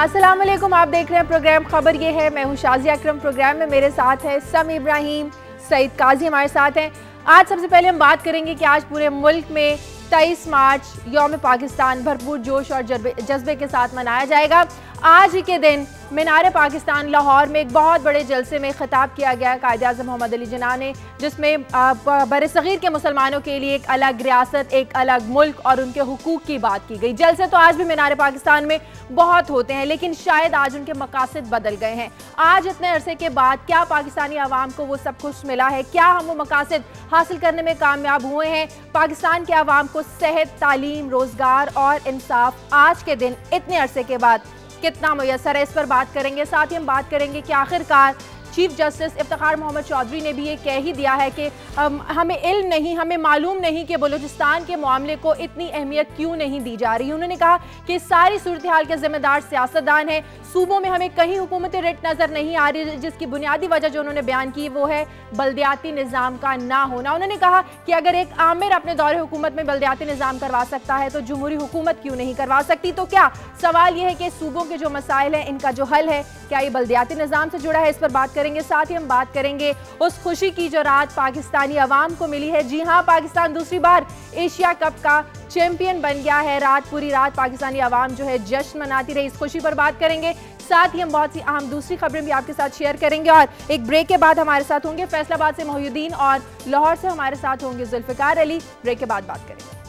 अस्सलाम वालेकुम आप देख रहे हैं प्रोग्राम। खबर ये है, मैं हूँ शाजिया अक्रम। प्रोग्राम में मेरे साथ है सम इब्राहिम, सईद काजी हमारे साथ हैं। आज सबसे पहले हम बात करेंगे कि आज पूरे मुल्क में तेईस मार्च, योम पाकिस्तान, भरपूर जोश और जज्बे के साथ मनाया जाएगा। आज ही के दिन मीनार पाकिस्तान लाहौर में एक बहुत बड़े जलसे में खिताब किया गया। कायद अजम मोहम्मद अली जना ने, जिसमें बर सग़ीर के मुसलमानों के लिए एक अलग रियासत, एक अलग मुल्क और उनके हकूक़ की बात की गई। जलसे तो आज भी मीनार पाकिस्तान में बहुत होते हैं, लेकिन शायद आज उनके मकासद बदल गए हैं। आज इतने अरसे के बाद क्या पाकिस्तानी आवाम को वो सब कुछ मिला है? क्या हम वो मकासद हासिल करने में कामयाब हुए हैं? पाकिस्तान के आवाम को सेहत, तालीम, रोज़गार और इंसाफ आज के दिन इतने अरसे के बाद कितना मैसर है इस पर बात करेंगे। साथ ही हम बात करेंगे कि आखिरकार चीफ जस्टिस इफ्तार मोहम्मद चौधरी ने भी ये कह ही दिया है कि हमें इल्म नहीं, हमें मालूम नहीं कि बलूचिस्तान के मामले को इतनी अहमियत क्यों नहीं दी जा रही। उन्होंने कहा कि सारी सूरत हाल के जिम्मेदार सियासतदान हैं। सूबों में हमें कहीं हुकूमती रेट नज़र नहीं आ रही, जिसकी बुनियादी वजह जो उन्होंने बयान की वो है बल्दियाती निज़ाम का ना होना। उन्होंने कहा कि अगर एक आमिर अपने दौरे हुकूमत में बल्दियाती निज़ाम करवा सकता है तो जमहूरी हुकूमत क्यों नहीं करवा सकती? तो क्या सवाल यह है कि सूबों के जो मसाइल हैं, इनका जो हल है, क्या ये बल्दियाती निज़ाम से जुड़ा है? इस पर बात करेंगे, साथ ही हम बात करेंगे उस खुशी की जो रात पाकिस्तानी अवाम को मिली है। जी हाँ पाकिस्तान दूसरी बार एशिया कप का चैंपियन बन गया है। रात, पूरी रात पाकिस्तानी आवाम जो है जश्न मनाती रही, इस खुशी पर बात करेंगे। साथ ही हम बहुत सी अहम दूसरी खबरें भी आपके साथ शेयर करेंगे और एक ब्रेक के बाद हमारे साथ होंगे फैसलाबाद से मोहुद्दीन और लाहौर से हमारे साथ होंगे जुल्फ़िकार अली। ब्रेक के बाद बात करेंगे।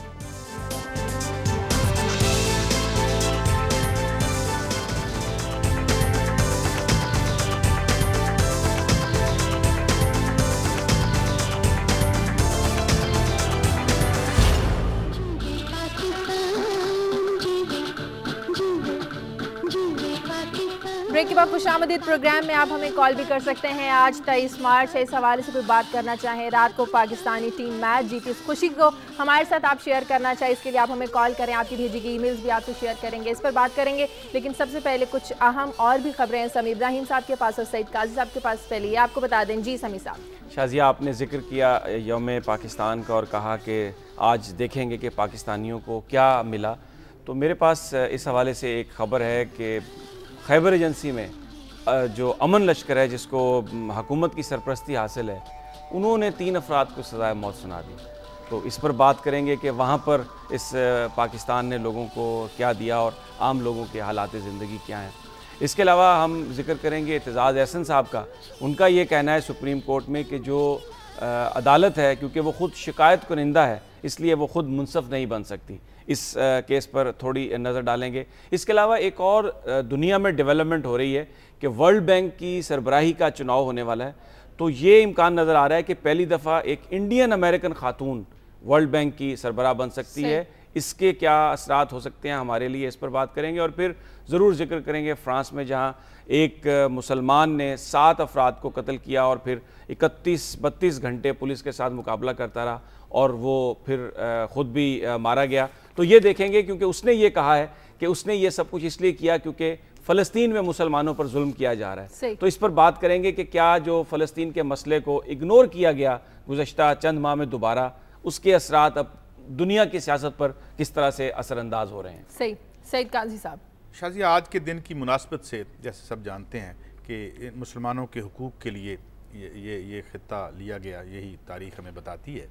ब्रेक के बाद खुश आमदीद प्रोग्राम में आप हमें कॉल भी कर सकते हैं। आज तेईस मार्च है, इस हवाले से कोई बात करना चाहें, रात को पाकिस्तानी टीम मैच जीती इस खुशी को हमारे साथ आप शेयर करना चाहें, इसके लिए आप हमें कॉल करें, आपकी भेजी गई ईमेल्स भी आपसे शेयर करेंगे, इस पर बात करेंगे। लेकिन सबसे पहले कुछ अहम और भी खबरें हैं। समी इब्राहिम साहब के पास और सईद काजी साहब के पास पहले ये आपको बता दें। जी समी साहब। शाजिया आपने ज़िक्र किया योम पाकिस्तान का और कहा कि आज देखेंगे कि पाकिस्तानियों को क्या मिला। तो मेरे पास इस हवाले से एक ख़बर है कि खैबर एजेंसी में जो अमन लश्कर है, जिसको हकूमत की सरपरस्ती हासिल है, उन्होंने तीन अफराद को सज़ाए मौत सुना दी। तो इस पर बात करेंगे कि वहाँ पर इस पाकिस्तान ने लोगों को क्या दिया और आम लोगों के हालात ज़िंदगी क्या हैं। इसके अलावा हम ज़िक्र करेंगे एतजाज़ एहसन साहब का। उनका ये कहना है सुप्रीम कोर्ट में कि जो अदालत है, क्योंकि वो ख़ुद शिकायत कुनिंदा है, इसलिए वो ख़ुद मुनसफ़ नहीं बन सकती। इस केस पर थोड़ी नज़र डालेंगे। इसके अलावा एक और दुनिया में डेवलपमेंट हो रही है कि वर्ल्ड बैंक की सरबराही का चुनाव होने वाला है। तो ये इम्कान नज़र आ रहा है कि पहली दफ़ा एक इंडियन अमेरिकन खातून वर्ल्ड बैंक की सरबराह बन सकती है। इसके क्या असरात हो सकते हैं हमारे लिए इस पर बात करेंगे और फिर ज़रूर ज़िक्र करेंगे फ्रांस में जहाँ एक मुसलमान ने सात अफराद को कत्ल किया और फिर इकतीस बत्तीस घंटे पुलिस के साथ मुकाबला करता रहा। और वो फिर ख़ुद भी मारा गया। तो ये देखेंगे क्योंकि उसने ये कहा है कि उसने ये सब कुछ इसलिए किया क्योंकि फ़लस्तीन में मुसलमानों पर जुल्म किया जा रहा है। तो इस पर बात करेंगे कि क्या जो फ़लस्तीन के मसले को इग्नोर किया गया गुजशत चंद माह में दोबारा उसके असरात अब दुनिया की सियासत पर किस तरह से असरअंदाज हो रहे हैं? सही। सईद काजी साहब। शाजी आज के दिन की मुनासबत से जैसे सब जानते हैं कि मुसलमानों के हकूक़ के लिए ये ये ये ख़त्ता लिया गया यही तारीख हमें बताती है।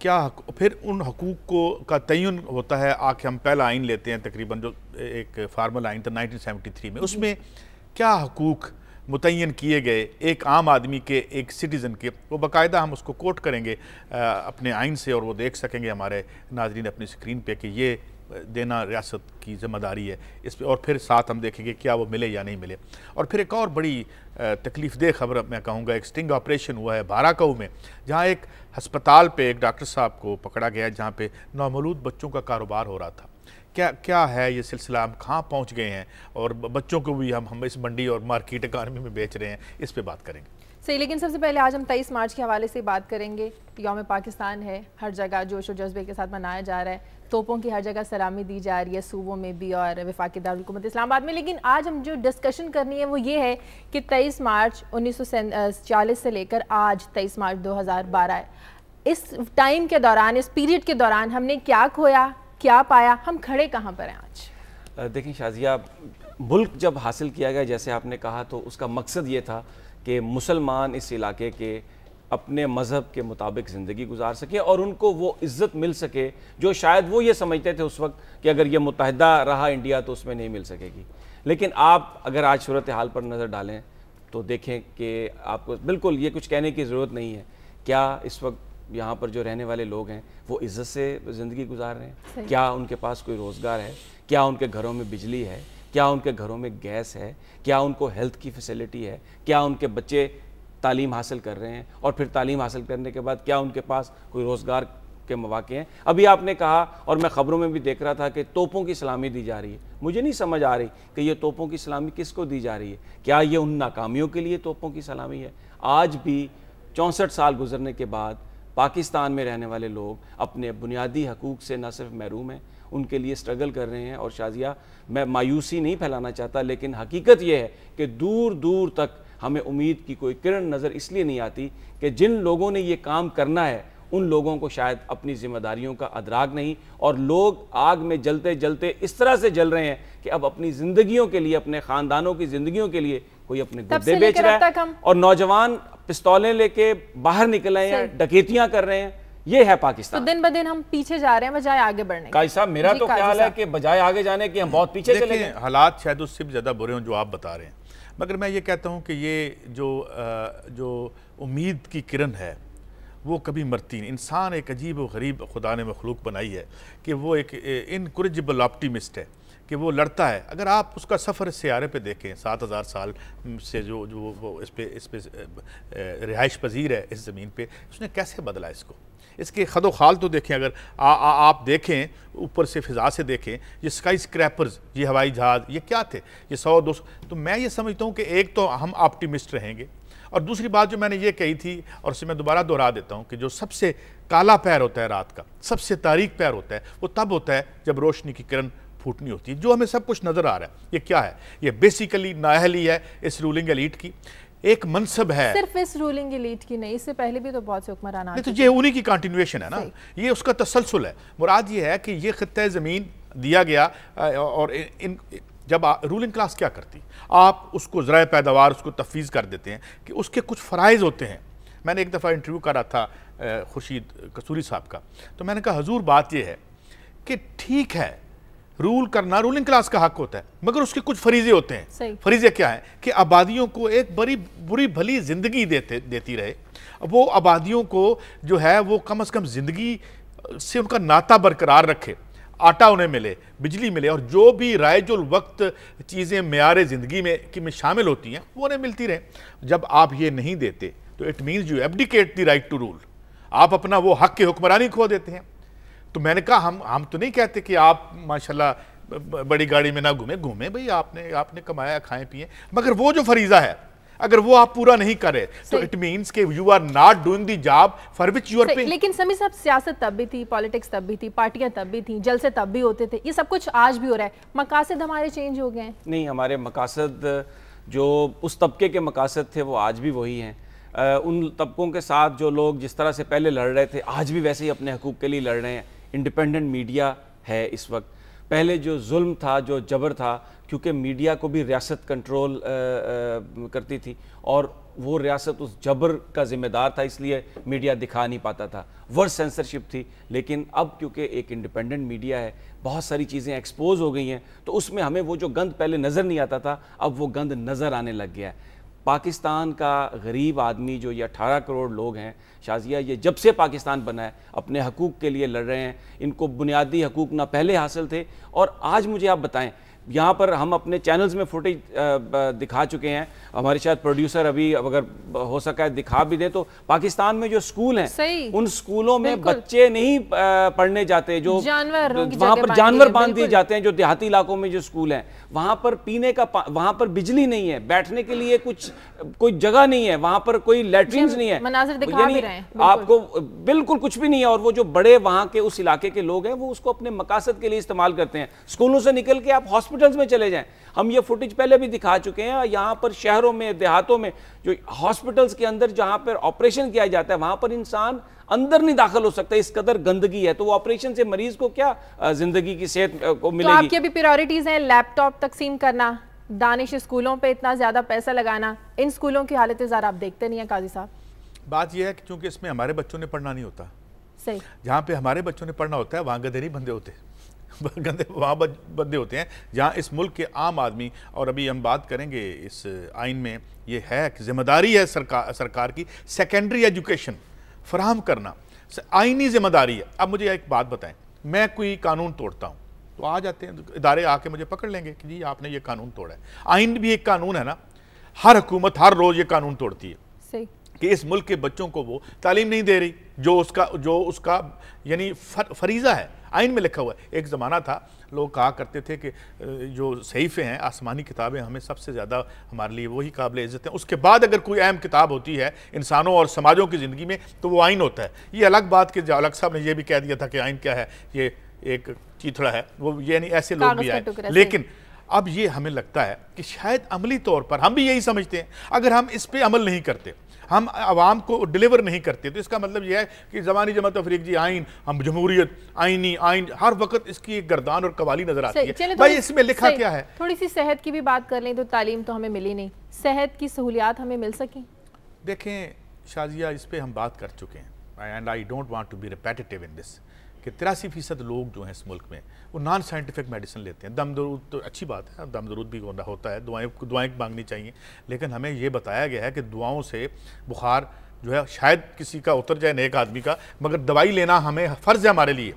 क्या फिर उन हकूक़ को का तयन होता है आके हम पहला आइन लेते हैं तकरीबन जो एक फार्मल आइन था 1973 में उसमें क्या हकूक़ मुतन किए गए एक आम आदमी के एक सिटीज़न के वो बाकायदा हम उसको कोट करेंगे आ, अपने आइन से और वो देख सकेंगे हमारे नाजरीन अपनी स्क्रीन पे कि ये देना रियासत की ज़िम्मेदारी है इस पर और फिर साथ हम देखेंगे क्या वो मिले या नहीं मिले। और फिर एक और बड़ी तकलीफ़ दे खबर मैं कहूँगा, एक स्टिंग ऑपरेशन हुआ है बाराकऊ में, जहाँ एक हस्पताल पे एक डॉक्टर साहब को पकड़ा गया जहाँ पे नौमलूद बच्चों का कारोबार हो रहा था। क्या क्या है ये सिलसिला? हम कहाँ पहुँच गए हैं? और बच्चों को भी हम हम इस मंडी और मार्केट इकानमी में बेच रहे हैं, इस पर बात करेंगे। सही, लेकिन सबसे पहले आज हम तेईस मार्च के हवाले से बात करेंगे। योम पाकिस्तान है, हर जगह जोश और जज्बे के साथ मनाया जा रहा है। तोपों की हर जगह सलामी दी जा रही है, सूबों में भी और विफाकी दारकूमत इस्लामाबाद में। लेकिन आज हम जो डिस्कशन करनी है वो ये है कि तेईस मार्च उन्नीस सौ चालीस से लेकर आज तेईस मार्च दो हज़ार है। इस टाइम के दौरान, इस पीरियड के दौरान हमने क्या खोया, क्या पाया, हम खड़े कहाँ पर हैं आज? देखिए शाजिया, मुल्क जब हासिल किया गया, जैसे आपने कहा तो उसका मकसद ये था कि मुसलमान इस इलाके के अपने मज़हब के मुताबिक ज़िंदगी गुजार सके और उनको वो इज़्ज़त मिल सके जो शायद वो ये समझते थे उस वक्त कि अगर ये मुतहदा रहा इंडिया तो उसमें नहीं मिल सकेगी। लेकिन आप अगर आज सूरत हाल पर नज़र डालें तो देखें कि आपको बिल्कुल ये कुछ कहने की ज़रूरत नहीं है। क्या इस वक्त यहाँ पर जो रहने वाले लोग हैं वो इज़्ज़त से ज़िंदगी गुजार रहे हैं? क्या उनके पास कोई रोज़गार है? क्या उनके घरों में बिजली है? क्या उनके घरों में गैस है? क्या उनको हेल्थ की फैसिलिटी है? क्या उनके बच्चे तालीम हासिल कर रहे हैं और फिर तालीम हासिल करने के बाद क्या उनके पास कोई रोज़गार के मौाक़े हैं? अभी आपने कहा, और मैं ख़बरों में भी देख रहा था कि तोपों की सलामी दी जा रही है। मुझे नहीं समझ आ रही कि ये तोपों की सलामी किसको दी जा रही है। क्या ये उन नाकामियों के लिए तोपों की सलामी है? आज भी चौंसठ साल गुजरने के बाद पाकिस्तान में रहने वाले लोग अपने बुनियादी हकूक़ से न सिर्फ़ महरूम हैं, उनके लिए स्ट्रगल कर रहे हैं। और शाजिया, मैं मायूसी नहीं फैलाना चाहता, लेकिन हकीकत यह है कि दूर दूर तक हमें उम्मीद की कोई किरण नज़र इसलिए नहीं आती कि जिन लोगों ने ये काम करना है उन लोगों को शायद अपनी जिम्मेदारियों का अदराग नहीं। और लोग आग में जलते जलते इस तरह से जल रहे हैं कि अब अपनी ज़िंदगियों के लिए अपने ख़ानदानों की ज़िंदगियों के लिए कोई अपने गुद्दे बेच रहा है। और नौजवान पिस्तौलें लेके बाहर निकल रहे हैं डकैतियाँ कर रहे हैं। ये है पाकिस्तान। तो दिन ब दिन हम पीछे जा रहे हैं बजाय आगे बढ़ने काजी साहब मेरा तो ख्याल है कि बजाय आगे जाने के हम बहुत पीछे चले गए। हालात शायद उससे भी ज़्यादा बुरे हों जो आप बता रहे हैं। मगर मैं ये कहता हूँ कि ये जो जो उम्मीद की किरण है, वो कभी मरती नहीं। इंसान एक अजीब व गरीब खुदा ने मखलूक बनाई है कि वो एक इनक्रेजिबल ऑप्टिमिस्ट है कि वो लड़ता है। अगर आप उसका सफ़र सियारे पे देखें, सात हज़ार साल से जो जो वो इस पे इस पे रिहाइश पजीर है इस ज़मीन पे, उसने कैसे बदला इसको? इसके खदो खाल तो देखें अगर आ, आ, आप देखें ऊपर से फ़िज़ा से देखें ये स्काई स्क्रैपर्स ये हवाई जहाज़ ये क्या थे? ये सौ दो सौ तो मैं ये समझता हूँ कि एक तो हम ऑप्टिमिस्ट रहेंगे। और दूसरी बात जो मैंने ये कही थी और उसे मैं दोबारा दोहरा देता हूँ कि जो सबसे काला पैर होता है रात का सबसे तारीख पैर होता है वो तब होता है जब रोशनी की किरण फूटनी होती है। जो हमें सब कुछ नज़र आ रहा है ये क्या है? ये बेसिकली नाहली है इस रूलिंग एलीट की। एक मनसब है। सिर्फ़ इस रूलिंग एलीट की नहीं इससे पहले भी तो बहुत से हुक्मरान आ तो ये उन्हीं की कंटिन्यूएशन है ना? ये उसका तसलसल है। मुराद ये है कि ये खत्े ज़मीन दिया गया और इन जब आ, रूलिंग क्लास क्या करती? आप उसको ज़रा पैदावार उसको तफवीज़ कर देते हैं कि उसके कुछ फ़राइज़ होते हैं। मैंने एक दफ़ा इंटरव्यू करा था खुर्शीद कसूरी साहब का। तो मैंने कहा हजूर बात यह है कि ठीक है रूल करना रूलिंग क्लास का हक होता है मगर उसके कुछ फरीजे होते हैं। फरीजे क्या है? कि आबादियों को एक बड़ी बुरी भली ज़िंदगी देते देती रहे। वो आबादियों को जो है वो कम अज़ कम ज़िंदगी से उनका नाता बरकरार रखे। आटा उन्हें मिले बिजली मिले और जो भी रायजुल वक्त चीज़ें मैार ज़िंदगी में की में शामिल होती हैं वो उन्हें मिलती रहे। जब आप ये नहीं देते तो it means you abdicate the right to rule आप अपना वो हक की हुक्मरानी खो देते हैं। तो मैंने कहा हम हम तो नहीं कहते कि आप माशाल्लाह बड़ी गाड़ी में ना घूमे। घूमे भाई आपने आपने कमाया खाए पिए। मगर वो जो फरीज़ा है अगर वो आप पूरा नहीं करे तो इट मींस कि you are not doing the job for which you are paying लेकिन समी सब सियासत तब भी थी पॉलिटिक्स तब भी थी पार्टियाँ तब भी थी जलसे तब भी होते थे ये सब कुछ आज भी हो रहा है। मकासद हमारे चेंज हो गए हैं। नहीं हमारे मकासद जो उस तबके के मकासद थे वो आज भी वही हैं। उन तबकों के साथ जो लोग जिस तरह से पहले लड़ रहे थे आज भी वैसे ही अपने हकूक़ के लिए लड़ रहे हैं। इंडिपेंडेंट मीडिया है इस वक्त। पहले जो जुल्म था जो जबर था क्योंकि मीडिया को भी रियासत कंट्रोल आ, आ, करती थी और वो रियासत उस जबर का ज़िम्मेदार था इसलिए मीडिया दिखा नहीं पाता था। वर्ड सेंसरशिप थी लेकिन अब क्योंकि एक इंडिपेंडेंट मीडिया है बहुत सारी चीज़ें एक्सपोज हो गई हैं तो उसमें हमें वो जो गंद पहले नज़र नहीं आता था अब वो गंद नज़र आने लग गया है। पाकिस्तान का गरीब आदमी जो ये अठारह करोड़ लोग हैं, शाजिया, ये जब से पाकिस्तान बना है, अपने हकूक़ के लिए लड़ रहे हैं। इनको बुनियादी हकूक़ ना पहले हासिल थे। और आज मुझे आप बताएँ यहाँ पर हम अपने चैनल्स में फुटेज दिखा चुके हैं। हमारे शायद प्रोड्यूसर अभी अगर हो सका है दिखा भी दे तो पाकिस्तान में जो स्कूल हैं उन स्कूलों में बच्चे नहीं पढ़ने जाते जो जानवर वहाँ पर जानवर बाँध दिए जाते हैं जो देहाती इलाकों में जो स्कूल हैं। वहाँ पर पीने का वहाँ पर बिजली नहीं है। बैठने के लिए कुछ कोई जगह नहीं है। वहाँ पर कोई लेटरिन नहीं है। आपको बिल्कुल कुछ भी नहीं है और वो जो बड़े वहाँ के उस इलाके के लोग हैं वो उसको अपने मकासद के लिए इस्तेमाल करते हैं। स्कूलों से निकल के आप हॉस्पिटल्स में चले जाएँ। हम ये फुटेज पहले भी दिखा चुके हैं यहाँ पर शहरों में देहातों में जो हॉस्पिटल्स के अंदर जहाँ पर ऑपरेशन किया जाता है वहाँ पर इंसान अंदर नहीं दाखिल हो सकता इस कदर गंदगी है। तो वो ऑपरेशन से मरीज़ को क्या ज़िंदगी की सेहत को मिलेगी? तो आपकी अभी प्रायोरिटीज हैं लैपटॉप तकसीम करना दानिश स्कूलों पे इतना ज़्यादा पैसा लगाना इन स्कूलों की हालत ज़रा आप देखते नहीं हैं काजी साहब? बात यह है कि चूँकि इसमें हमारे बच्चों ने पढ़ना नहीं होता। सही। जहाँ पे हमारे बच्चों ने पढ़ना होता है वहाँ गधे नहीं बंदे होते। गंदे वहाँ बंदे होते हैं, जहाँ इस मुल्क के आम आदमी, और अभी हम बात करेंगे इस आइन में, ये है ज़िम्मेदारी है सरकार सरकार की सेकेंडरी एजुकेशन फराहम करना। आइनी ज़िम्मेदारी है। अब मुझे एक बात बताएँ, मैं कोई कानून तोड़ता हूँ तो आ जाते हैं, इदारे आके मुझे पकड़ लेंगे कि जी, आपने ये कानून तोड़ा है। आइन भी एक कानून है ना, हर हुकूमत हर रोज़ ये कानून तोड़ती है। कि इस मुल्क के बच्चों को वो तालीम नहीं दे रही जो उसका जो उसका यानी फर, फरीज़ा है आइन में लिखा हुआ है। एक ज़माना था लोग कहा करते थे कि जो सहीफ़े हैं आसमानी किताबें हमें सबसे ज़्यादा हमारे लिए वही काबिल इज़्ज़त हैं। उसके बाद अगर कोई अहम किताब होती है इंसानों और समाजों की ज़िंदगी में तो वो आइन होता है। ये अलग बात कि अलग साहब ने यह भी कह दिया था कि आइन क्या है ये एक चीथड़ा है वो यानी ऐसे लोग भी आए। लेकिन अब ये हमें लगता है कि शायद अमली तौर पर हम भी यही समझते हैं। अगर हम इस पर अमल नहीं करते हम आवाम को डिलीवर नहीं करते। तो इसका मतलब यह है कि जबानी जमात अफरीक जी आइन हम जमहूरियत आइनी आइन हर वक्त इसकी एक गर्दान और कवाली नज़र आती है। भाई इसमें लिखा क्या है? थोड़ी सी सेहत की भी बात कर लें तो तालीम तो हमें मिली नहीं। सेहत की सहूलियात हमें मिल सकें? देखें शाजिया इस पर हम बात कर चुके हैं। And I don't want to be repetitive in this कि तिरासी फ़ीसद लोग जो हैं इस मुल्क में वो नॉन साइंटिफिक मेडिसिन लेते हैं। दम दरूद तो अच्छी बात है दम दरूद भी होता है दुआएँ दुआएँ मांगनी चाहिए। लेकिन हमें ये बताया गया है कि दुआओं से बुखार जो है शायद किसी का उतर जाए नेक आदमी का मगर दवाई लेना हमें फ़र्ज़ है हमारे लिए।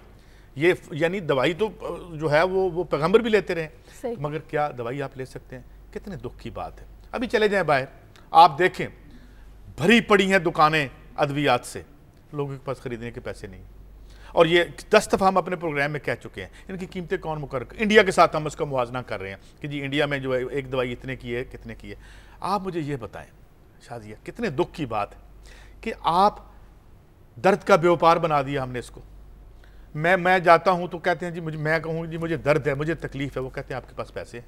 ये यानी दवाई तो जो है वो वो पैगंबर भी लेते रहे। मगर क्या दवाई आप ले सकते हैं? कितने दुख की बात है। अभी चले जाएँ बाहर। आप देखें भरी पड़ी हैं दुकानें अद्वियात से। लोगों के पास ख़रीदने के पैसे नहीं। और ये दस दफ़ा हम अपने प्रोग्राम में कह चुके हैं। इनकी कीमतें कौन मुकर इंडिया के साथ हम उसका मुवजना कर रहे हैं कि जी इंडिया में जो है एक दवाई इतने की है कितने की है। आप मुझे ये बताएँ शाजिया कितने दुख की बात है कि आप दर्द का व्यापार बना दिया हमने इसको। मैं मैं जाता हूँ तो कहते हैं जी मुझे मैं कहूँ जी मुझे दर्द है मुझे तकलीफ़ है। वो कहते हैं आपके पास पैसे हैं।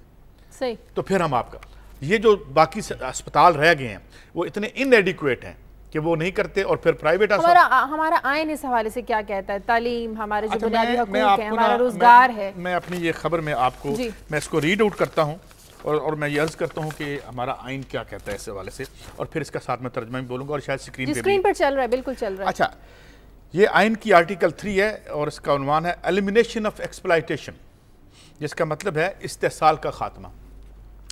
सही। तो फिर हम आपका ये जो बाकी अस्पताल रह गए हैं वो इतने इनएडिकुएट हैं। कि वो नहीं करते और फिर प्राइवेट हमारा हमारा आयन इस हवाले से क्या कहता है? तालीम हमारे जो अच्छा, बुनियादी हकूक हैं हमारा रोज़गार है। मैं अपनी ये खबर में आपको मैं इसको रीड आउट करता हूँ और और मैं ये अर्ज़ करता हूँ कि हमारा आइन क्या कहता है इस हवाले से और फिर इसका साथ में तर्जमा भी बोलूँगा और शायद स्क्रीन पे स्क्रीन पर चल रहा है बिल्कुल चल रहा है। अच्छा ये आइन की आर्टिकल थ्री है और इसका उनवान है एलिमिनेशन ऑफ़ एक्सप्लाइटेशन जिसका मतलब है इस्तेसाल का खात्मा।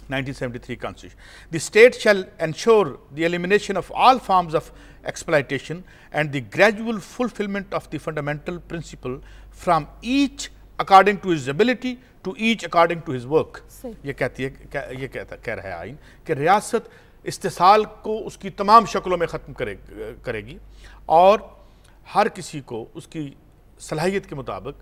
1973 Constitution. The state shall ensure the elimination of all forms of exploitation and the gradual fulfillment of the fundamental principle from each according to his ability to each according to his work. ये कहती है ये कहता कह रहा है आइन कि रियासत इस्तेसाल को उसकी तमाम शक्लों में ख़त्म करे करेगी और हर किसी को उसकी सलाहियत के मुताबिक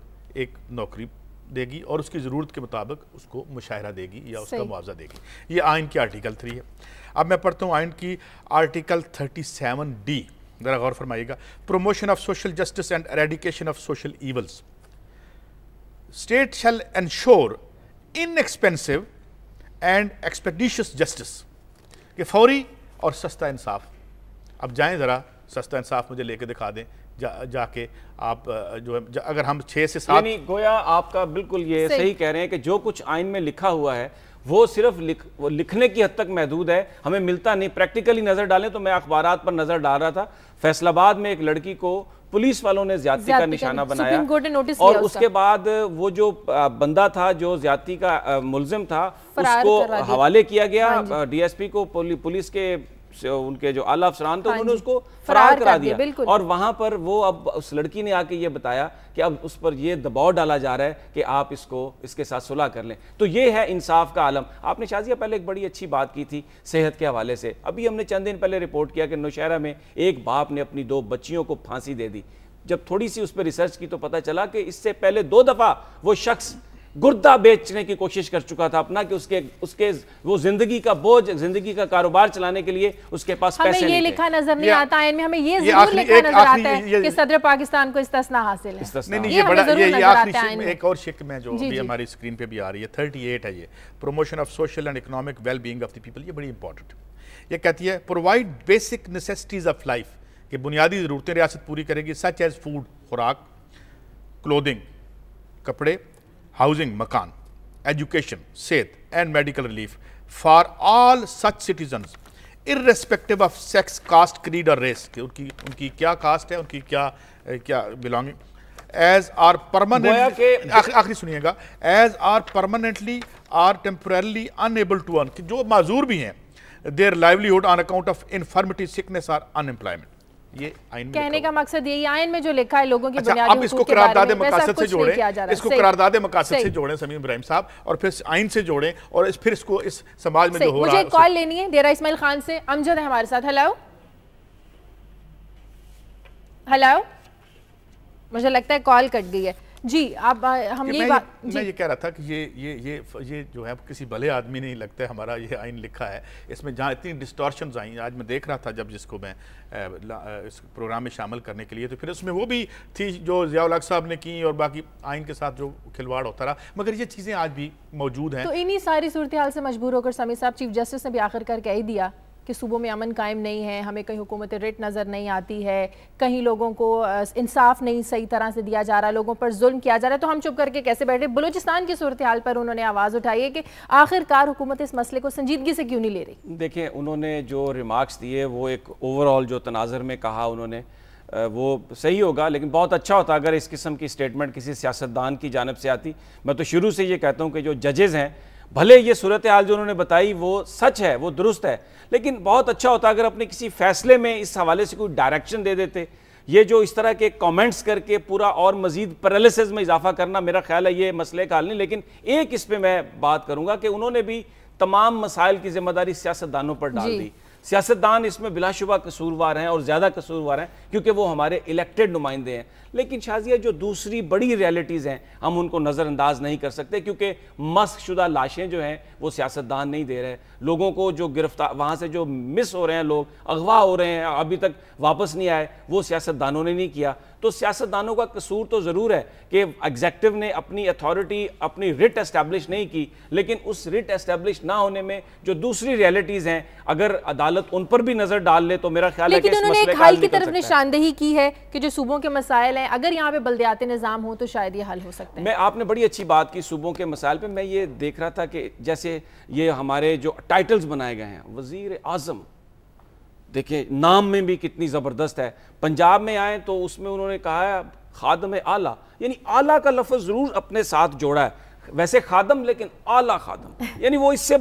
एक नौकरी देगी और उसकी ज़रूरत के मुताबिक उसको मुशायरा देगी या उसका मुआवजा देगी। ये आइन की आर्टिकल थ्री है। अब मैं पढ़ता हूँ आइन की आर्टिकल थर्टी सेवन डी। ज़रा गौर फरमाइएगा। Promotion of social justice and eradication of social evils. State shall ensure expensive and expeditious justice कि फौरी और सस्ता इंसाफ। अब जाएँ ज़रा सस्ता इंसाफ मुझे लेके दिखा दें। जा, जाके आप जो है अगर हम छः से सात गोया आपका बिल्कुल ये सही।, सही कह रहे हैं कि जो कुछ आइन में लिखा हुआ है वो सिर्फ़ लिख वो लिखने की हद तक महदूद है हमें मिलता नहीं। प्रैक्टिकली नज़र डालें तो मैं अखबार पर नज़र डाल रहा था। फैसलाबाद में एक लड़की को पुलिस वालों ने ज़्यादा का निशाना बनाया। और उसके बाद वो जो बंदा था जो ज़्यादा का मुलजिम था उसको हवाले किया गया। डीएसपी हाँ को पुलिस के उनके जो आला अफसरान थे हाँ उन्होंने उसको फरार करा दिया और वहाँ पर वो अब उस लड़की ने आके ये बताया कि अब उस पर ये दबाव डाला जा रहा है कि आप इसको इसके साथ सुलह कर लें। तो ये है इंसाफ का आलम। आपने शाजिया पहले एक बड़ी अच्छी बात की थी सेहत के हवाले से। अभी हमने चंद दिन पहले रिपोर्ट किया कि नौशहरा में एक बाप ने अपनी दो बच्चियों को फांसी दे दी। जब थोड़ी सी उस पर रिसर्च की तो पता चला कि इससे पहले दो दफ़ा वो शख्स गुर्दा बेचने की कोशिश कर चुका था अपना कि उसके उसके वो ज़िंदगी का बोझ ज़िंदगी का कारोबार चलाने के लिए उसके पास हमें पैसे ये लिखा नज़र नहीं आता है इनमें हमें ये ज़रूर लिखा नज़र आता है कि सदर पाकिस्तान को इस्तना हासिल है। नहीं नहीं ये बड़ा ये ये आखिरी एक और शिक में जो हमारी स्क्रीन पे भी आ रही है। 38 है ये। Promotion of social and economic well being of the people ये बड़ी इंपॉर्टेंट ये कहती है provide basic necessities of life कि बुनियादी ज़रूरतें रियासत पूरी करेगी सच एज फ़ूड खुराक क्लोदिंग कपड़े हाउसिंग मकान एजुकेशन सेहत and medical relief for all such citizen irrespective of sex caste creed और रेस उनकी उनकी क्या कास्ट है उनकी क्या क्या बिलोंगिंग एज आर परमानेंट आखिरी सुनिएगा. As are permanently or temporarily unable to earn जो माजूर भी हैं their livelihood on account of infirmity sickness or unemployment ये आइन कहने का मकसद यही आइन में जो लिखा है लोगों की अच्छा, अब इसको करारदाद मकासद से जोड़े। इसको करारदाद मकासद से जोड़े समीम इब्राहिम साहब और फिर आइन से जोड़े और इस, फिर इसको इस समाज में जो हो रहा है मुझे कॉल लेनी है डेरा इस्माइल खान से। अमजद है हमारे साथ। हेलो। हेलो। मुझे लगता है कॉल कट गई है। जी आप हम ये बात मैं ये कह रहा था कि ये ये ये ये जो है किसी भले आदमी नहीं लगता है हमारा ये आइन लिखा है। इसमें जहाँ इतनी डिस्टॉर्शन आई आज मैं देख रहा था जब जिसको मैं इस प्रोग्राम में शामिल करने के लिए तो फिर उसमें वो भी थी जो जियाउल साहब ने की और बाकी आइन के साथ जो खिलवाड़ होता रहा। मगर ये चीज़ें आज भी मौजूद हैं। तो इन्हीं सारी सूरत हाल से मजबूर होकर समी साहब चीफ जस्टिस ने भी आखिरकार कह ही दिया। कि सूबों में अमन कायम नहीं है, हमें कहीं हुकूमत रिट नज़र नहीं आती है, कहीं लोगों को इंसाफ नहीं सही तरह से दिया जा रहा, लोगों पर जुल्म किया जा रहा है। तो हम चुप करके कैसे बैठे? बलूचिस्तान की सूरत हाल पर उन्होंने आवाज़ उठाई है कि आखिरकार हुकूमत इस मसले को संजीदगी से क्यों नहीं ले रही? देखिए, उन्होंने जो रिमार्क्स दिए, वो एक ओवरऑल जो तनाजर में कहा उन्होंने वो सही होगा, लेकिन बहुत अच्छा होता अगर इस किस्म की स्टेटमेंट किसी सियासतदान की जानब से आती। मैं तो शुरू से ये कहता हूँ कि जो जजेज़ हैं भले ये सूरत हाल जो उन्होंने बताई वो सच है वो दुरुस्त है लेकिन बहुत अच्छा होता अगर अपने किसी फैसले में इस हवाले से कोई डायरेक्शन दे देते। ये जो इस तरह के कमेंट्स करके पूरा और मजीद पैरालिसिस में इजाफा करना मेरा ख्याल है ये मसले का हल नहीं लेकिन एक इस पर मैं बात करूँगा कि उन्होंने भी तमाम मसाइल की ज़िम्मेदारी सियासतदानों पर डाल दी। सियासतदान इसमें बिलाशुबा कसूरवार हैं और ज़्यादा कसूरवार हैं क्योंकि वो हमारे इलेक्टेड नुमाइंदे हैं। लेकिन शाजिया जो दूसरी बड़ी रियलिटीज़ हैं हम उनको नज़रअंदाज नहीं कर सकते क्योंकि मस्क शुदा लाशें जो हैं वो सियासतदान नहीं दे रहे लोगों को जो गिरफ़्तार वहाँ से जो मिस हो रहे हैं लोग अगवा हो रहे हैं अभी तक वापस नहीं आए वो सियासतदानों ने नहीं किया। तो सियासतदानों का कसूर तो ज़रूर है कि एग्जेक्टिव ने अपनी अथॉरिटी अपनी रिट एस्टेब्लिश नहीं की लेकिन उस रिट एस्टेब्लिश ना होने में जो दूसरी रियलिटीज़ हैं अगर अदालत उन पर भी नज़र डाल ले तो मेरा ख्याल है कि उन्होंने एक हल की तरफ़ निशानदेही की है कि जो सूबों के मसाइल हैं अगर यहाँ पे बल्दियाती निज़ाम हो तो शायद ये हल हो सकता है। मैं, आपने बड़ी अच्छी बात की सूबों के मसाइल पर मैं ये देख रहा था कि जैसे ये हमारे जो टाइटल्स बनाए गए हैं, वज़ीर आज़म, देखिए, नाम में भी कितनी ज़बरदस्त है। पंजाब में आए तो उसमें उन्होंने कहा है, खादम आला। यानी आला का लफ्ज़ ज़रूर अपने साथ जोड़ा है। वैसे खादम, लेकिन आला खादम। यानी वो इससे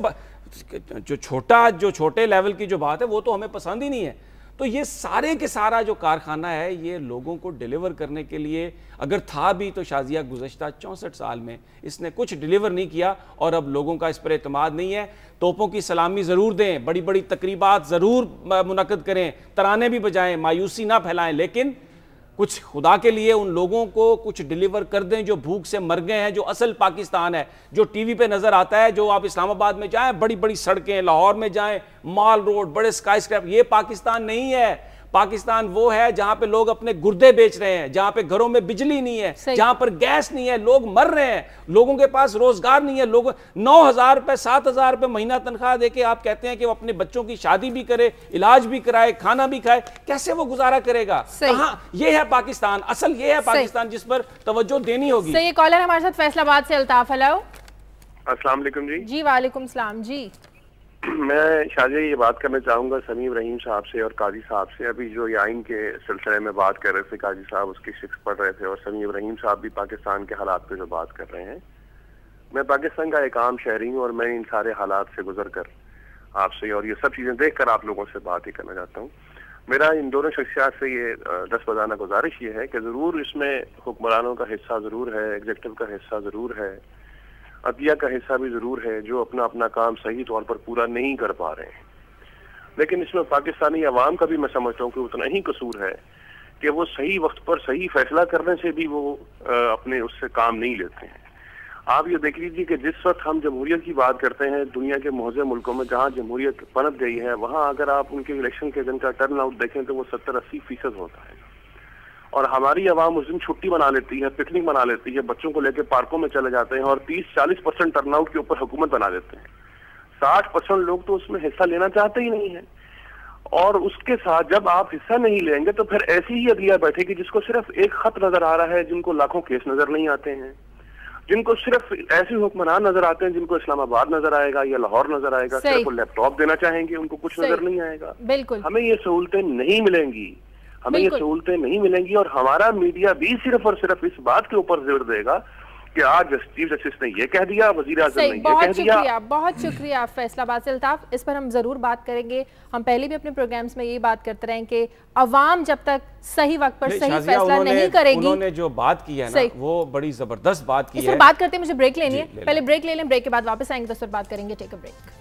जो छोटा, जो छोटे लेवल की जो बात है, वो तो हमें पसंद ही नहीं है। तो ये सारे के सारा जो कारखाना है, ये लोगों को डिलीवर करने के लिए, अगर था भी तो शाजिया गुजशत चौंसठ साल में इसने कुछ डिलीवर नहीं किया और अब लोगों का इस पर अतमाद नहीं है। तोपों की सलामी ज़रूर दें बड़ी बड़ी तकरीबा ज़रूर मुनद करें, तराने भी बजाएँ, मायूसी ना फैलाएँ, लेकिन कुछ खुदा के लिए उन लोगों को कुछ डिलीवर कर दें जो भूख से मर गए हैं, जो असल पाकिस्तान है, जो टीवी पे नज़र आता है, जो आप इस्लामाबाद में जाएँ बड़ी बड़ी सड़कें, लाहौर में जाएँ, माल रोड, बड़े स्काई स्क्रैप ये पाकिस्तान नहीं है। पाकिस्तान वो है जहाँ पे लोग अपने गुर्दे बेच रहे हैं जहाँ पे घरों में बिजली नहीं है जहाँ पर गैस नहीं है लोग मर रहे हैं लोगों के पास रोज़गार नहीं है लोग नौ हज़ार रुपए सात हज़ार रुपए महीना तनख्वाह देके आप कहते हैं कि वो अपने बच्चों की शादी भी करे इलाज भी कराए खाना भी खाए कैसे वो गुजारा करेगा? कहा? ये है पाकिस्तान असल ये है पाकिस्तान जिस पर तवज्जो देनी होगी। सही कॉलर हमारे साथ फैसलाबाद से अल्ताफ हेलो। अस्सलाम जी। जी वालेकुम सलाम जी। मैं शाहजहा ये बात करना चाहूँगा समीम रहीम साहब से और काजी साहब से। अभी जो ये आइन के सिलसिले में बात कर रहे थे, काजी साहब उसकी शिक्ष पढ़ रहे थे और समीम रहीम साहब भी पाकिस्तान के हालात पे जो बात कर रहे हैं। मैं पाकिस्तान का एक आम शहरी हूँ और मैं इन सारे हालात से गुजर कर आपसे और ये सब चीज़ें देख कर आप लोगों से बात ही करना चाहता हूँ। मेरा इन दोनों शख्सियात से ये दस बजाना गुजारिश ये है कि ज़रूर इसमें हुक्मरानों का हिस्सा ज़रूर है, एग्जेक्टिव का हिस्सा ज़रूर है। अतिया का हिस्सा भी ज़रूर है जो अपना अपना काम सही तौर पर पूरा नहीं कर पा रहे हैं। लेकिन इसमें पाकिस्तानी अवाम का भी मैं समझता हूँ कि उतना ही कसूर है कि वो सही वक्त पर सही फैसला करने से भी वो अपने उससे काम नहीं लेते हैं। आप ये देख लीजिए कि जिस वक्त हम जमहूरियत की बात करते हैं, दुनिया के महजे मुल्कों में जहाँ जमहूरियत पनप गई है, वहाँ अगर आप उनके इलेक्शन के दिन का टर्न आउट देखें तो वो सत्तर अस्सी फ़ीसद होता है। और हमारी आवाम उस दिन छुट्टी मना लेती है पिकनिक मना लेती है बच्चों को लेकर पार्कों में चले जाते हैं और तीस चालीस परसेंट टर्नआउट के ऊपर हुकूमत बना देते हैं। साठ परसेंट लोग तो उसमें हिस्सा लेना चाहते ही नहीं है। और उसके साथ जब आप हिस्सा नहीं लेंगे तो फिर ऐसी ही अदलिया बैठेगी जिसको सिर्फ़ एक खत नज़र आ रहा है जिनको लाखों केस नज़र नहीं आते हैं। जिनको सिर्फ़ ऐसे हुक्मरान नज़र आते हैं जिनको इस्लामाबाद नज़र आएगा या लाहौर नज़र आएगा। सिर्फ़ लैपटॉप देना चाहेंगे उनको कुछ नज़र नहीं आएगा। बिल्कुल। हमें ये सहूलतें नहीं मिलेंगी। हमें ये सहूलतें नहीं मिलेंगी और हमारा मीडिया भी सिर्फ़ और सिर्फ़ इस बात के ऊपर ज़ोर देगा कि आज चीफ जस्टिस ने ये कह दिया वज़ीर आज़म ने ये कह बहुत दिया। बहुत शुक्रिया फैसलाबाद से अल्ताफ। इस पर हम ज़रूर बात करेंगे। हम पहले भी अपने प्रोग्राम्स में यही बात करते रहे कि अवाम जब तक सही वक्त पर सही फैसला उन्होंने- नहीं करेगी उन्होंने जो बात की है ना सही। वो बड़ी ज़बरदस्त बात की है। बात करते हैं मुझे ब्रेक लेनी है। ले पहले ब्रेक ले लें ब्रेक के बाद वापस आएँगे तो उस पर बात करेंगे टेक अ ब्रेक